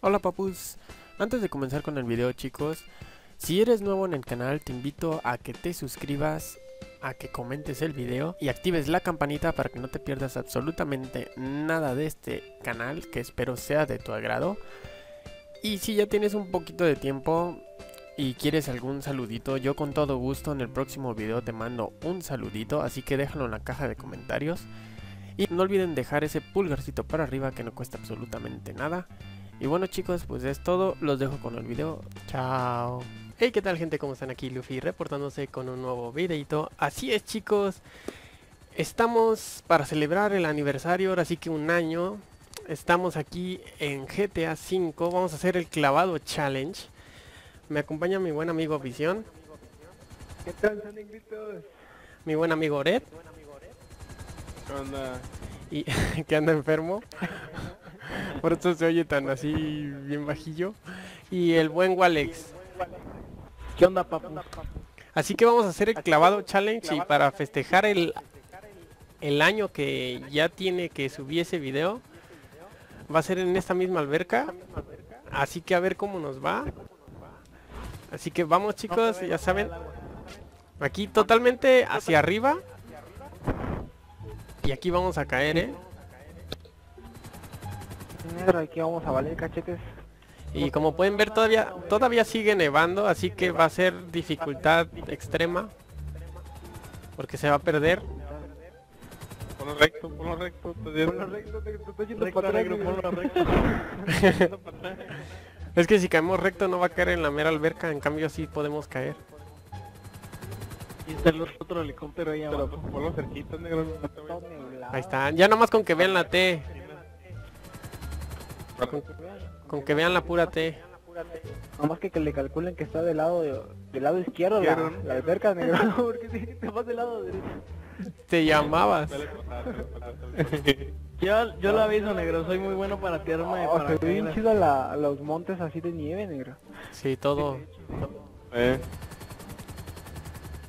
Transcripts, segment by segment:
Hola papus, antes de comenzar con el video chicos, si eres nuevo en el canal te invito a que te suscribas, a que comentes el video y actives la campanita para que no te pierdas absolutamente nada de este canal que espero sea de tu agrado. Y si ya tienes un poquito de tiempo y quieres algún saludito, yo con todo gusto en el próximo video te mando un saludito, así que déjalo en la caja de comentarios. Y no olviden dejar ese pulgarcito para arriba que no cuesta absolutamente nada. Y bueno chicos, pues es todo, los dejo con el video, chao. Hey, ¿qué tal gente? ¿Cómo están aquí? Luffy reportándose con un nuevo videito. Así es chicos, estamos para celebrar el aniversario, ahora sí que un año. Estamos aquí en GTA V, vamos a hacer el clavado challenge. Me acompaña mi buen amigo Visión, ¿Qué tal, negritos? mi buen amigo Oret, ¿Qué onda? y que anda enfermo. Por eso se oye tan así bien bajillo. Y el buen Walex. ¿Qué onda, papu? Así que vamos a hacer el clavado challenge y para festejar el, el año que ya tiene que subí ese video, va a ser en esta misma alberca. Así que a ver cómo nos va. Así que vamos chicos, ya saben. Aquí totalmente hacia arriba. Y aquí vamos a caer, ¿eh? Negro, aquí vamos a valer cachetes. Y como pueden ver todavía todavía sigue nevando, así que va a ser dificultad extrema. Porque se va a perder. Ponlo recto, ponlo recto, te. Ponlo recto, te recto. Yendo para atrás. Es que si caemos recto no va a caer en la mera alberca, en cambio sí podemos caer. Y está el otro helicóptero ahí Pero abajo. pues, ponlo cerquita, negro. Ahí está. Ya nomás con que vean la T. Con, con que vean la pura T. Nomás que, que le calculen que está del lado de- del lado izquierdo la, la alberca, negro. Porque si te vas del lado derecho. Te llamabas. Yo, yo lo aviso, negro, soy muy bueno para tirarme Oh, para bien chido la, los montes así de nieve, negro. Sí, todo. Eh,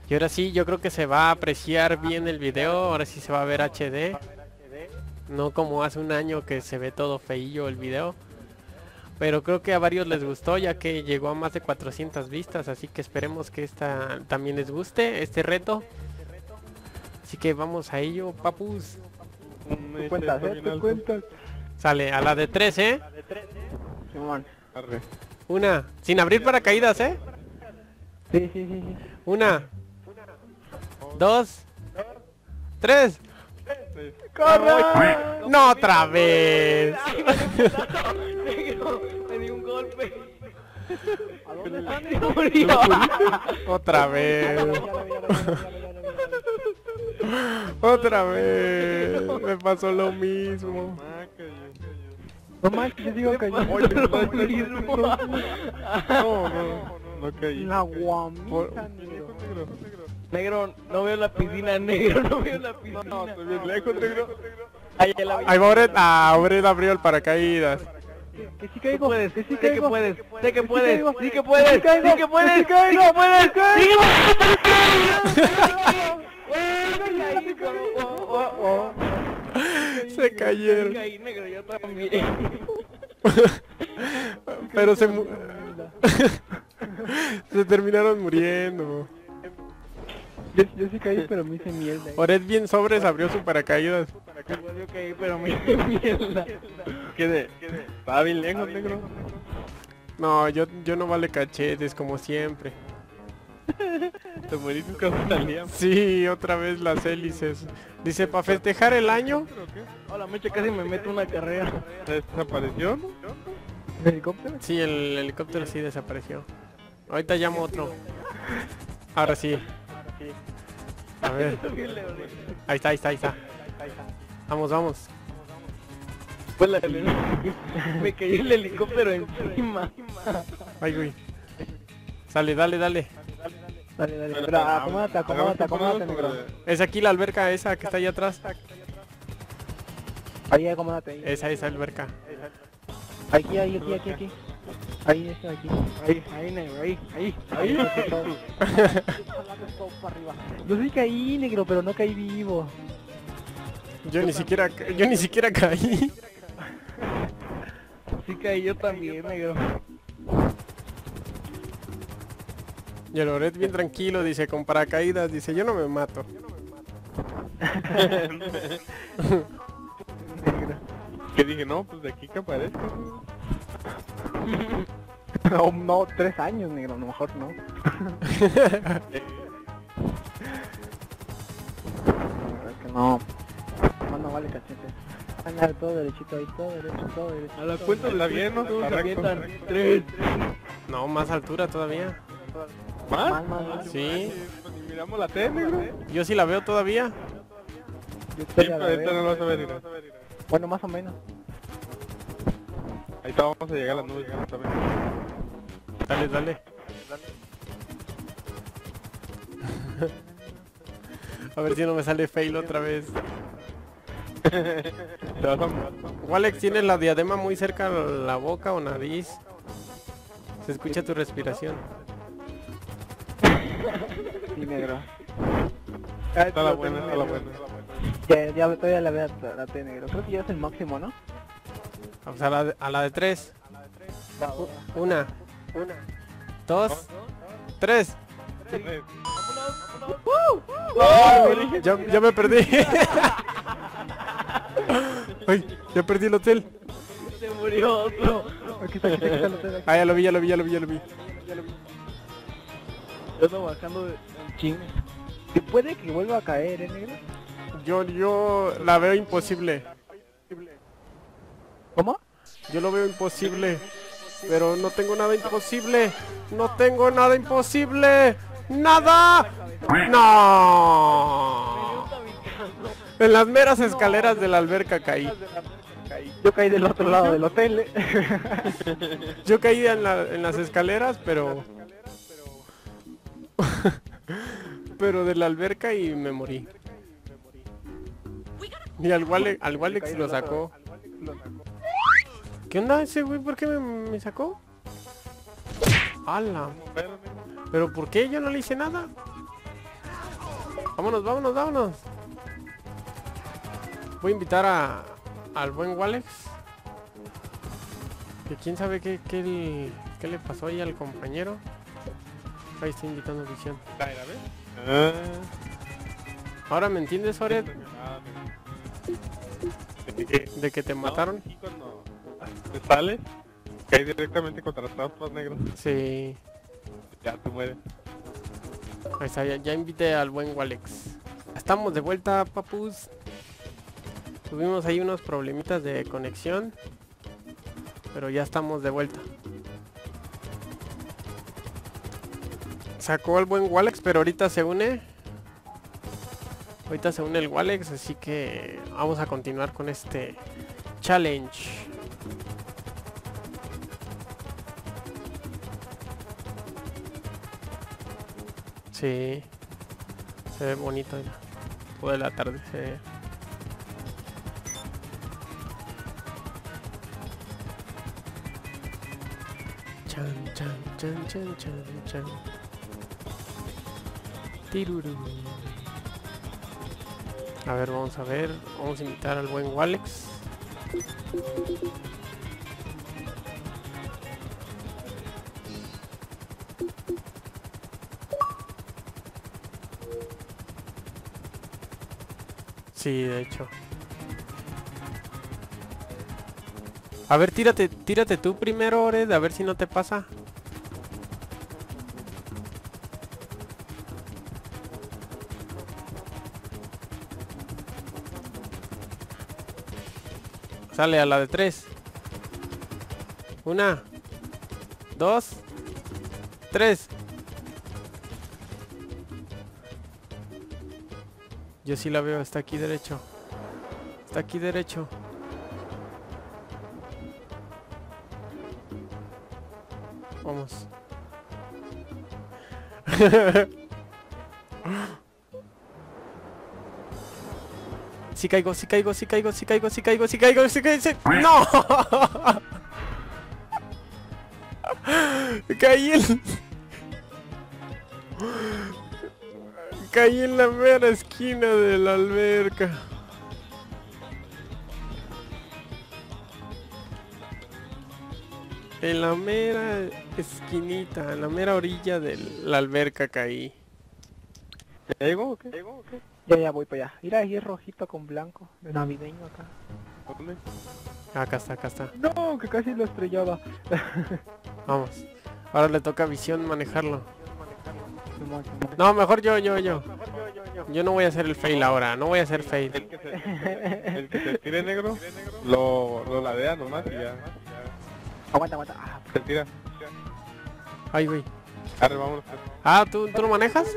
Y ahora sí, yo creo que se va a apreciar bien el video. Ahora sí se va a ver HD. No como hace un año que se ve todo feillo el video. Pero creo que a varios les gustó ya que llegó a más de 400 vistas. Así que esperemos que esta también les guste, este reto. Así que vamos a ello, papus. Un, Tú este, cuentas, está eh, bien tú alto. cuentas. Sale, a la de 3, ¿eh? Simón. Arre. Una. Sin abrir paracaídas, ¿eh? Sí, sí, sí, sí. Una. Dos. Tres. ¡Corre! No otra vez. Me di un golpe. ¿A dónde. Otra vez. Otra vez. Me pasó lo mismo. Ah. No manches, yo digo que Oye, no, no, no, no caí. La guamita, negro. no veo la piscina, negro, no veo la piscina. No, estoy bien lejos, negro. Ahí va Ored. Ah, Ored abrió el paracaídas. Que sí caigo, puedes, que sí sé que caigo. puedes, sé que puedes, caigo. sí que puedes, Sí caigo. sí que puedes, Sí caigo. sí que puedes, Se cayeron. Caí, negro, yo también. Pero se mu- Se terminaron muriendo. Yo, yo sí caí, pero me hice mierda. Ored bien sobres abrió su paracaídas. Yo caí, pero me hice mierda. Quedé, estaba bien lejos, negro. No, yo, yo no vale cachetes como siempre. Te. Sí, otra vez las hélices. Dice, para festejar el año. Hola, mecha, casi me meto una carrera. ¿Desapareció? ¿El helicóptero? Sí, el helicóptero sí desapareció. Ahorita llamo otro. Ahora sí. A ver. Ahí está, ahí está, ahí está. Vamos, vamos. Fue la- me cayó el helicóptero encima. Ay, güey. Sale, dale, dale. Dale, dale. Pero acomódate, acomódate, acomódate, negro. Es aquí la alberca esa que está ahí atrás. Ahí, acomódate ahí. Esa, esa alberca. Aquí, ahí, aquí, aquí, aquí. Ahí está, aquí. Ahí, ahí, negro, ahí, ahí, ahí. Yo sí caí, negro, pero no caí vivo. Yo ni siquiera, yo ni siquiera caí. Sí caí yo también, negro. Y el Oret bien tranquilo, dice, con paracaídas, dice, yo no me mato. Que dije, no, pues de aquí que aparezco. No, no, tres años, negro, a lo mejor no. No. No, no vale cachete. Anda todo derechito ahí, todo derecho, todo derecho. A la cuenta de bien, ¿no? se avientan. Tres. No, más altura todavía. ¿Más? Sí, Pues ni miramos la T, negro. yo sí la veo todavía. Yo Sí, todavía pero la ahorita no lo vas a ver. Bueno, más o menos. Ahí está, vamos a llegar a las nubes. Dale, dale. A ver si no me sale fail otra vez. Te vas a morir. Walex, ¿tienes la diadema muy cerca a la boca o nariz? Se escucha tu respiración. Sí, negro. Está la buena, está la buena. Ya, ya todavía la veo la, T, negro. Creo que ya es el máximo, ¿no? Sea, a la de, a la de tres. Una, Una. dos, tres. Ya, ya me perdí. Ay, ya perdí el hotel. Se murió otro. Aquí está, aquí está, aquí está la T. aquí. Ah, ya lo vi, ya lo vi, ya lo vi, ya lo vi. Yo ando bajando de ching. ¿Y puede que vuelva a caer, eh, negro? Yo, yo la veo imposible. ¿Cómo? Yo lo veo imposible. Pero no tengo nada imposible. No tengo nada imposible. ¡Nada! ¡No! En las meras escaleras de la alberca caí. Yo caí del otro lado del hotel. eh. Yo caí en, la- en las escaleras, pero... pero de la alberca y me morí. Y al Walex, al Walex lo sacó. ¿Qué onda ese güey? ¿Por qué me, sacó? ¡Hala! pero, ¿Pero por qué? Yo no le hice nada. Vámonos, vámonos, vámonos. Voy a invitar a, al buen Walex. Que quién sabe qué, qué, qué le pasó ahí al compañero. Ahí está invitando a visión. Dale, a ver. Ah, Ahora me entiendes, Ored, ¿De que te No, mataron. aquí cuando te sales, caes directamente contra las trampas negros. Sí. Ya te mueres. Ahí está, ya, ya invité al buen Walex. Estamos de vuelta, papus. Tuvimos ahí unos problemitas de conexión. Pero ya estamos de vuelta. Sacó al buen Walex, pero ahorita se une. Ahorita se une el Walex, así que vamos a continuar con este challenge. Sí. Se ve bonito ya. Todo el atardecer. Chan, chan, chan, chan, chan, chan. Tirurú. A ver, vamos a ver. Vamos a invitar al buen Walex. Sí, de hecho. A ver, tírate, tírate tú primero, Ored, a ver si no te pasa. Sale a la de tres. Una. Dos. Tres. Yo sí la veo, está aquí derecho. Está aquí derecho. Vamos. Sí caigo, sí caigo, sí caigo, sí caigo, sí caigo, sí caigo, sí caigo, sí... ¡No! Caí en... Caí en la mera esquina de la alberca. En la mera esquinita, en la mera orilla de la alberca caí. ¿Ya llegó o qué? Ya, ya voy para allá. Mira, ahí es rojito con blanco. De navideño acá. ¿Dónde? Acá está, acá está. No, que casi lo estrellaba. Vamos. Ahora le toca a Visión manejarlo. No, mejor yo, yo, yo. Yo no voy a hacer el fail ahora, no voy a hacer fail. El que se, el que se tire negro, lo, lo ladea nomás y ya. Aguanta, aguanta. Ah, Se tira. Ay, güey. Arre, vámonos. Ah, ¿tú, ¿tú lo manejas?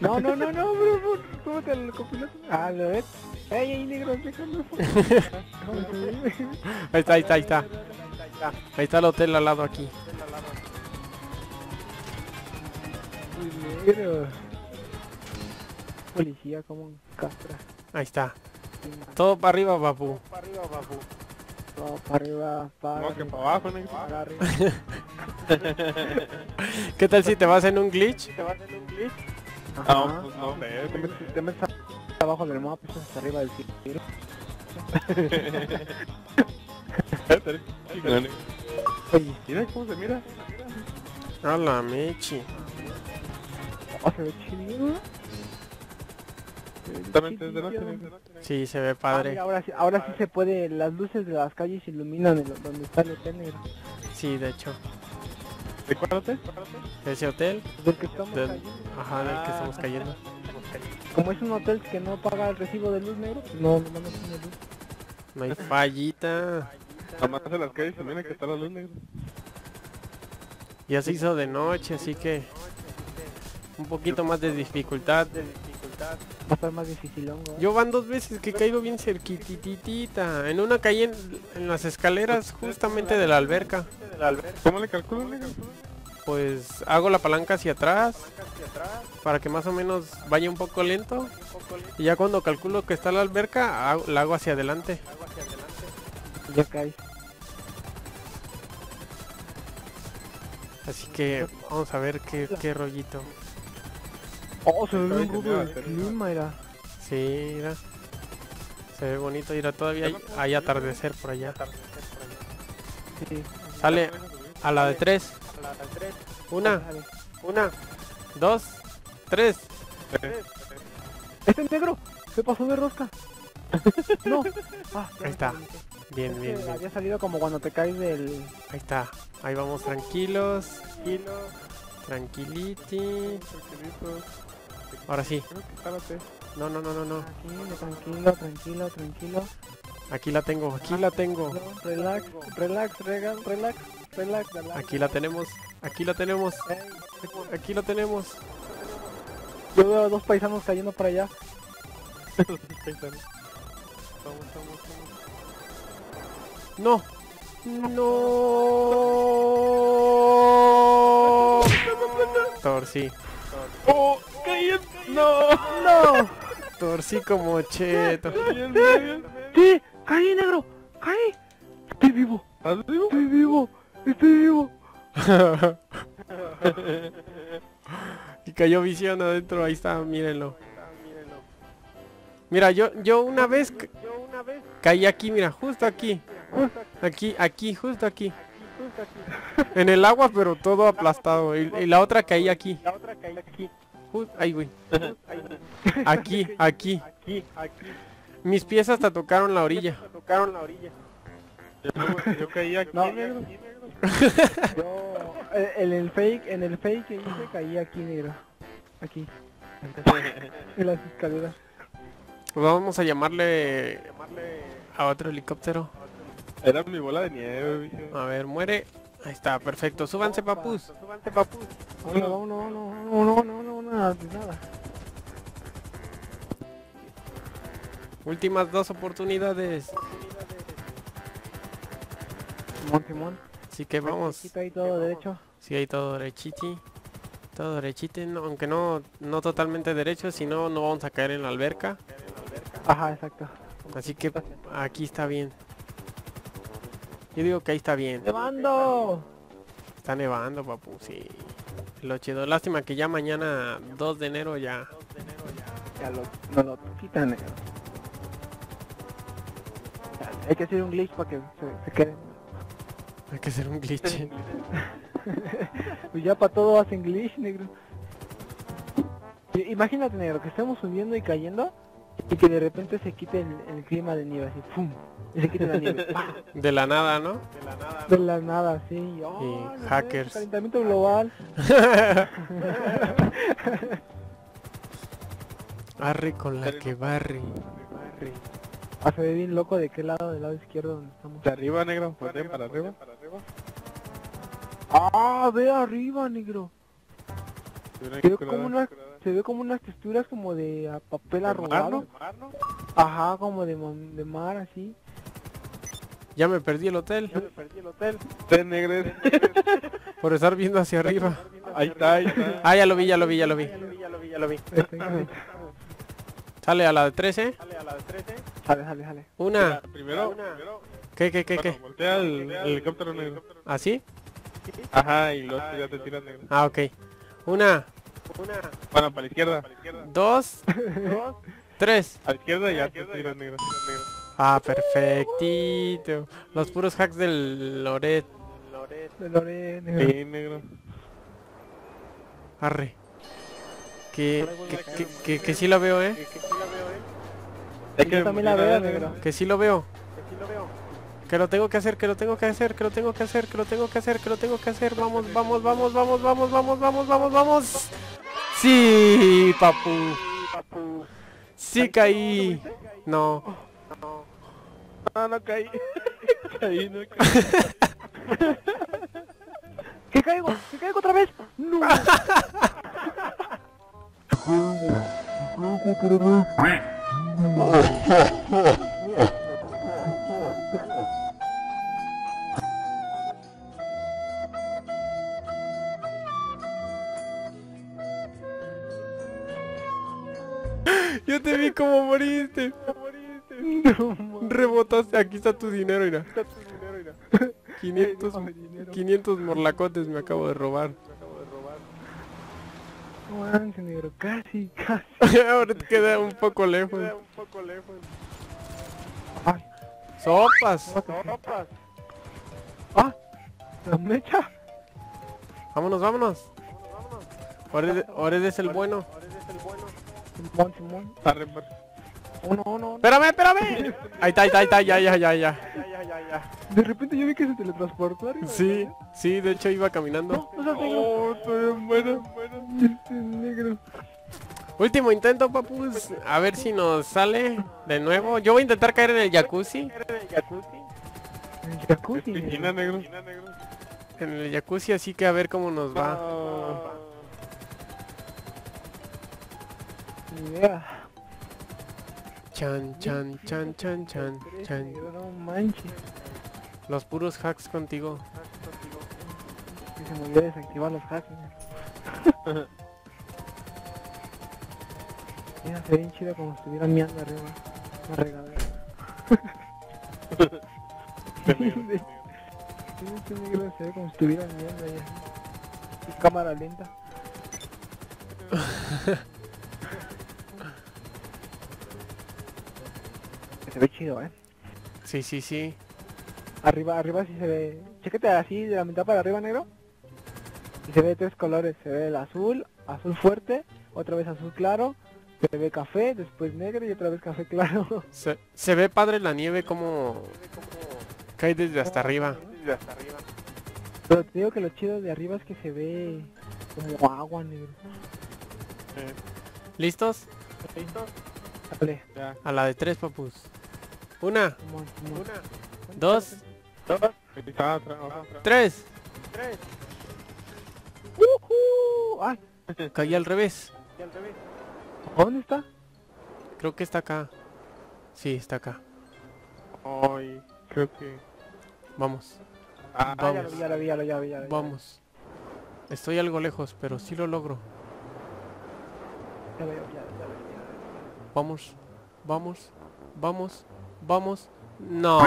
No, no, no, no, bro, bro, súbete al copiloto. Ah, lo ves. Ey, ey, negro, déjalo. Ahí está, ahí está, ahí está. Ahí está el hotel al lado aquí. Negro. Policía como un castra. Ahí está. Todo para arriba, papu. No, para arriba, para No, que arriba, para abajo, negro. para arriba. ¿Qué tal si te vas en un glitch? Ah, Ajá. pues no sé. Te metes, te metes abajo del mapa, pues hasta arriba del cielo. Oye, Mira cómo se mira. Hola, Mechi. oh, se ve chido. Se ve Justamente es de noche, negro. Sí, se ve Ah, padre. mira, ahora sí, ahora sí se puede, las luces de las calles iluminan el- donde está el hotel negro. Sí, de hecho. ¿De cuál hotel? Ese hotel, Del que estamos del, cayendo. ajá, del que estamos cayendo. Como es un hotel que no paga el recibo de luz negro, no, no, no tiene luz. No hay fallita. En las calles se mira que está la luz negra. Ya se hizo de noche, así que un poquito más de dificultad. Va a estar más dificilongo. ¿eh? Yo van dos veces que he caído bien cerquititita. En una caí en, en las escaleras justamente de la alberca. ¿Cómo le calculo? Pues hago la palanca hacia atrás para que más o menos vaya un poco lento. Y ya cuando calculo que está la alberca, hago- la hago hacia adelante. Ya caes. Así que vamos a ver qué, qué rollito. Oh, se ve rudo el mira, clima, era. Sí, mira. Se ve bonito, mira, todavía hay, hay atardecer por allá. Sí. Sale a la de tres. Una, Dale. una, dos, tres. ¡Este negro! Se pasó de rosca. no. Ah, Ahí está. Bien, bien, bien. Había salido como cuando te caes del... Ahí está. Ahí vamos tranquilos. Tranquiliti. Ahora sí. No, no, no, no, no. Tranquilo, tranquilo, tranquilo, tranquilo. Aquí la tengo, aquí la tengo. Relax, relax, relax, relax, relax, relax. Aquí la tenemos, aquí la tenemos, aquí la tenemos. Yo veo a dos paisanos cayendo para allá. No. No. Torcí. ¡Oh! ¡Caí en... ¡No! ¡No! Torcí como cheto. ¡Sí! ¡Caí, negro! ¡Caí! ¡Estoy vivo! ¿Estás vivo? ¡Estoy vivo! ¡Estoy vivo! y cayó visión adentro, ahí está, mírenlo. Mira, yo yo una vez ca- caí aquí, mira, justo aquí. Aquí, aquí, justo aquí. En el agua, pero todo aplastado. Y, y la otra caí aquí. La otra caí aquí. Ay, güey. Aquí, aquí. Aquí, aquí. Mis pies hasta tocaron la orilla. Tocaron la orilla. Yo, yo caí aquí, No, negro. Yo, eh, en el fake, en el fake que hice caí aquí, negro. Aquí. En las escaleras. Pues vamos a llamarle a otro helicóptero. Era mi bola de nieve, bicho. A ver, muere. Ahí está, perfecto. Súbanse, papus. Súbanse, papu. Vámonos, vámonos, vámonos, vámonos, vámonos, vámonos, nada, de nada. Últimas dos oportunidades. Simón, Simón. Así que vamos. Ahí todo derecho. Sí, hay todo derechiti. Todo derechiti, no- aunque no, no totalmente derecho, si no, no vamos a caer en la alberca. Ajá, exacto. Así que aquí está bien. Yo digo que ahí está bien. ¡Llevando! Está nevando, papu, sí. Lo chido. Lástima que ya mañana 2 de enero ya. Ya lo, no lo quitan, negro. Ya, Hay que hacer un glitch para que se, se queden. Hay que hacer un glitch. Pues ya para todo hacen glitch, negro. Imagínate, negro, que estemos subiendo y cayendo y que de repente se quite el, el clima de nieve, así, ¡pum! Y se quite la nieve, ¡pam! De la nada, ¿no? De la nada, sí. ¡Oh, no sé, hackers. Calentamiento global. Arre con la que barre. Ah, se ve bien loco de qué lado, del lado izquierdo donde estamos. De arriba, negro. Voltea para arriba. Ah, ve arriba, negro. Se ve como unas, curada. Se ve como unas texturas como de ah, papel ¿De arrugado. no? ¿Mar, no? Ajá, como de, de mar, así. Ya me perdí el hotel. perdí el hotel. Usted, negro. Por estar viendo hacia arriba. Ahí está, ahí está. Ah, ya lo vi, ya lo vi, ya lo vi. Sale a la de 13. Sale, sale, sale. Una. Primero, primero. ¿Qué, qué, qué, bueno, qué? voltea el, el helicóptero negro. ¿Así? Ajá, y luego ya te tiras negro. Ah, ok. Una, Bueno, para la izquierda. dos, tres. A la izquierda tiras. Ah, perfectito. Los puros hacks del Loret. De Lore, negro. Sí, negro. Arre. Que, que, que, que, que sí lo veo, eh. Hay Yo también la veo, negro. Que sí lo veo. Que lo tengo que hacer, que lo tengo que hacer, que lo tengo que hacer, que lo tengo que hacer, que lo tengo que hacer. Vamos, vamos, vamos, vamos, vamos, vamos, vamos, vamos, vamos. Si, papu. papu. Si, caí. No. Não, não, não caí. caí, não caí. que caigo Que caigo outra vez? Não. Que caiu outra vez? Yo te vi como moriste. Rebotaste. Aquí está tu dinero, mira. 500, 500 morlacotes me acabo de robar. No manches, negro. Casi, casi. Ahora te queda un poco lejos. Ay, Sopas. ah. La mecha. Vámonos, vámonos. Ores, Ores es el bueno. Simón, Simón. Arre. Uno, uno, uno. Espérame, espérame. Ahí está, ahí está, ahí está, ya, ya, ya, ya. De repente yo vi que se teletransportó arriba. Sí, sí, de hecho iba caminando. No, no seas negro. Oh, estoy bueno, bueno. Este negro. Último intento, papus. A ver si nos sale de nuevo. Yo voy a intentar caer en el jacuzzi. El jacuzzi. Es piscina, negro. negro. En el jacuzzi, así que a ver cómo nos va. Idea. Chan, chan, chan, chan, chan, chan. No manches. Los puros hacks contigo. Se me olvidó desactivar los hacks. Mira, se ve bien chido como si estuviera miando arriba. Una regadera. Este negro se ve como si estuviera miando. Y cámara lenta. se ve chido, eh. Sí, sí, sí. Arriba, arriba sí se ve. Chécate así de la mitad para arriba, negro. Y se ve tres colores. Se ve el azul, azul fuerte, otra vez azul claro, se ve café, después negro y otra vez café claro. Se, se ve padre la nieve como cae desde hasta arriba. Pero te digo que lo chido de arriba es que se ve como agua, negro. ¿Listos? Dale, ya. A la de tres, papus. Una. Una. Dos. Tres. Tres. Uh -huh. ah. Caí al revés. al revés. ¿Dónde está? Creo que está acá. Sí, está acá. Ay, creo que... Vamos. Ah, Vamos. Ya ya ya Vamos. Estoy algo lejos, pero sí lo logro. Vamos. Vamos. Vamos vamos. No.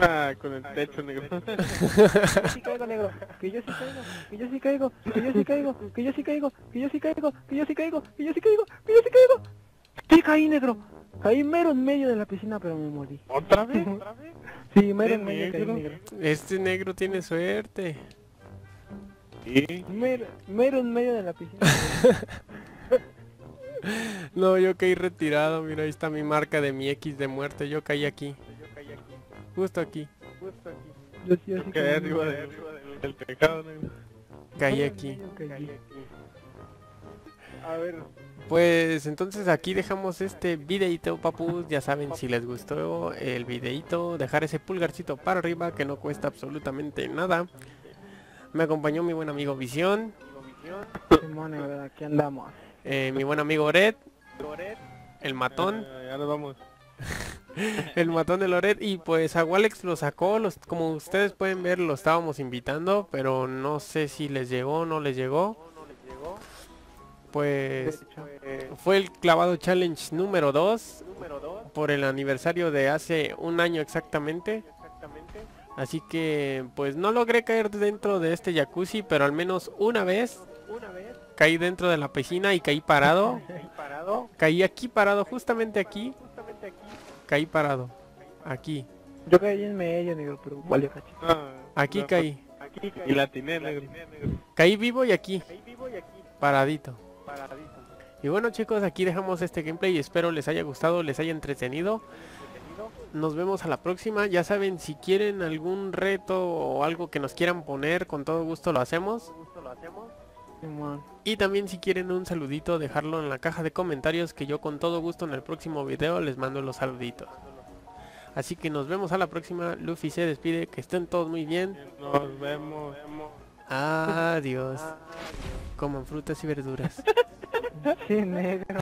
Ah, con el techo negro. que yo sí caigo, negro. Que yo sí caigo, que yo sí caigo, que yo sí caigo, que yo sí caigo, que yo sí caigo, que yo sí caigo, que yo sí caigo, que yo sí caigo. Sí caí, negro. Caí mero en medio de la piscina, pero me morí. ¿Otra vez? ¿Otra vez? Sí, mero en medio caí, negro. Este negro tiene suerte. Mero, mero en medio de la piscina. No, yo caí retirado. Mira, ahí está mi marca de mi X de muerte. Yo caí aquí. Justo aquí. Yo sí, yo sí Que caí. arriba del, del tejado negro. Caí aquí. Yo caí. A ver. Pues entonces aquí dejamos este videito, papus. Ya saben, si les gustó el videito, dejar ese pulgarcito para arriba que no cuesta absolutamente nada. Me acompañó mi buen amigo Visión, aquí andamos. Eh, mi buen amigo Ored, el matón, ya nos vamos. el matón de Loret y pues a Walex lo sacó, los, como ustedes pueden ver lo estábamos invitando, pero no sé si les llegó o no les llegó. Pues fue el clavado challenge número 2 por el aniversario de hace un año exactamente. Así que pues no logré caer dentro de este jacuzzi, pero al menos una vez caí dentro de la piscina y caí parado. Caí aquí parado, justamente aquí. Caí parado. Aquí. Yo caí en medio, negro, pero vale. Ah, Aquí no, caí. Y la atiné negro. Caí vivo y aquí. Paradito. Y bueno chicos, aquí dejamos este gameplay. Espero les haya gustado, les haya entretenido. Nos vemos a la próxima. Ya saben, si quieren algún reto o algo que nos quieran poner, con todo gusto lo hacemos. Y también si quieren un saludito, dejarlo en la caja de comentarios que yo con todo gusto en el próximo video les mando los saluditos. Así que nos vemos a la próxima. Luffy se despide. Que estén todos muy bien. Nos vemos. Adiós. Coman frutas y verduras. Sí, negro.